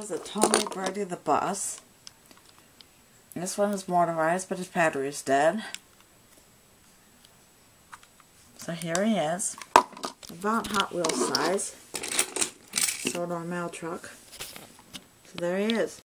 is a Tomy Bertie, the bus. This one is motorized, but his battery is dead. So here he is. About Hot Wheels size. Sodor mail truck. So there he is.